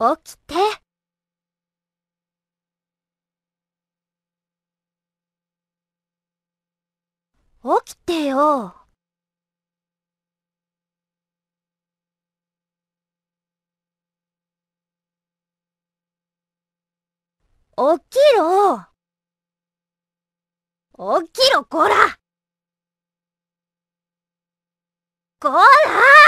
起きて。起きてよ。起きろ起きろ、こらこら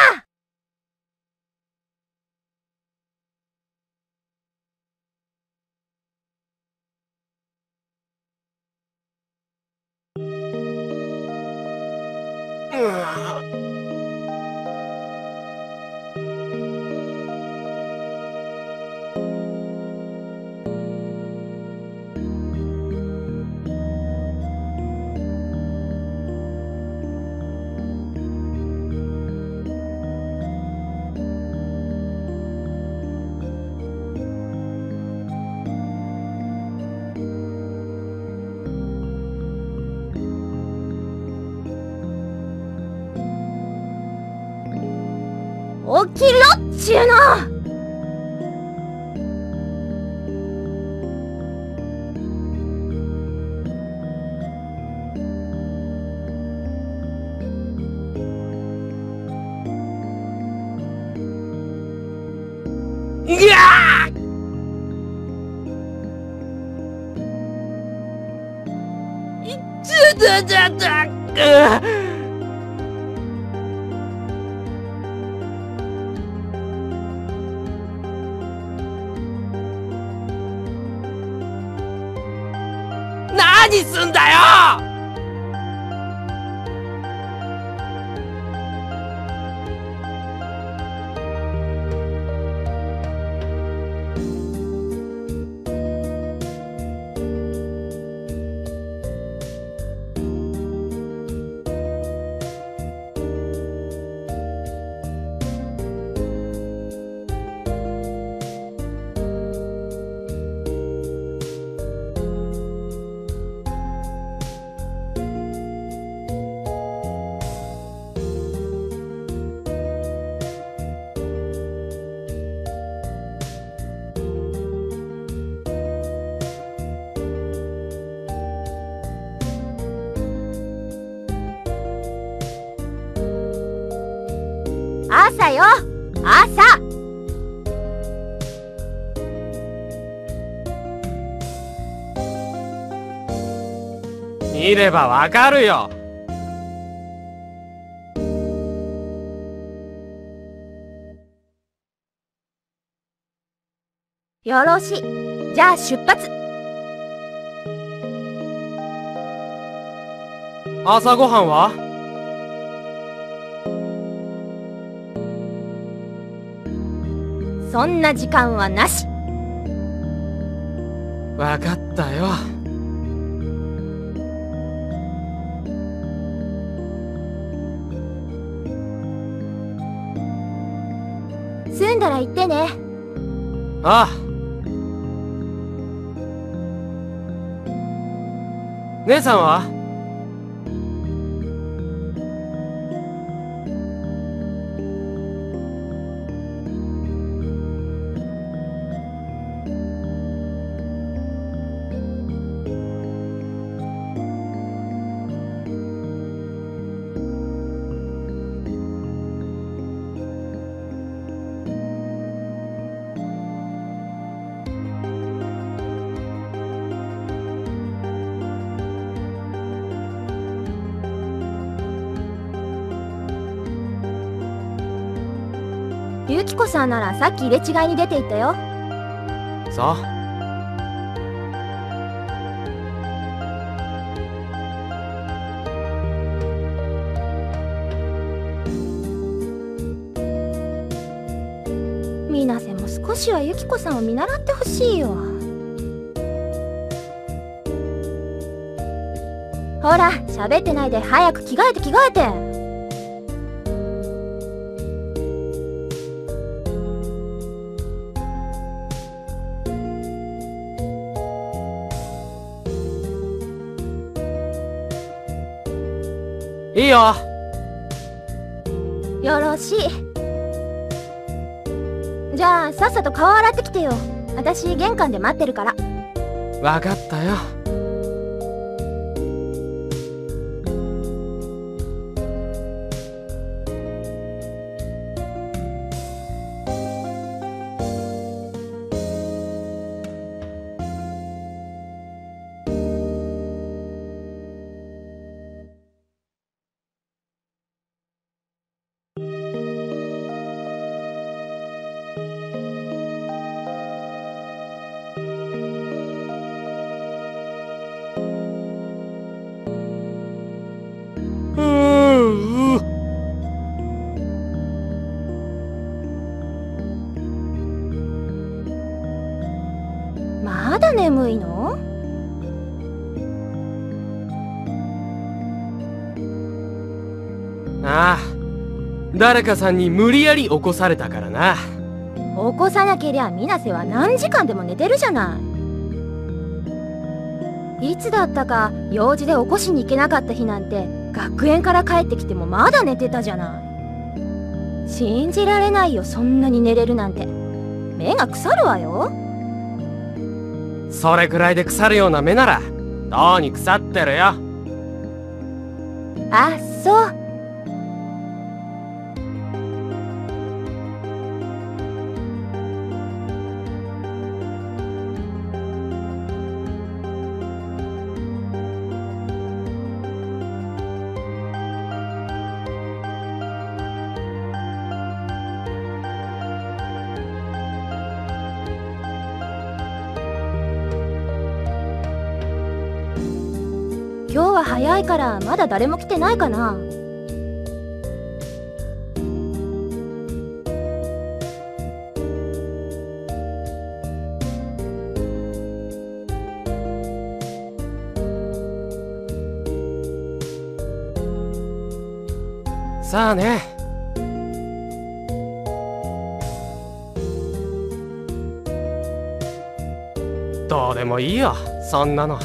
Oh! 起きろっちゅうの！いやー！い何すんだよ！よ。朝。見ればわかるよ。よろしい。じゃあ出発。朝ごはんは？そんな時間はなし。わかったよ。済んだら言ってね。ああ。姉さんは？ゆきこさんならさっき入れ違いに出て行ったよ。そうみなせも少しはゆきこさんを見習ってほしいよ。ほら喋ってないで早く着替えて着替えていいよ。よろしい。じゃあさっさと顔洗ってきてよ。私玄関で待ってるから。わかったよまだ眠いの？ああ誰かさんに無理やり起こされたからな。起こさなけりゃ水瀬は何時間でも寝てるじゃない。いつだったか用事で起こしに行けなかった日なんて学園から帰ってきてもまだ寝てたじゃない。信じられないよそんなに寝れるなんて。目が腐るわよ。それくらいで腐るような目ならどうに腐ってるよ。あそう今日は早いからまだ誰も来てないかな。さあね。どうでもいいよそんなの。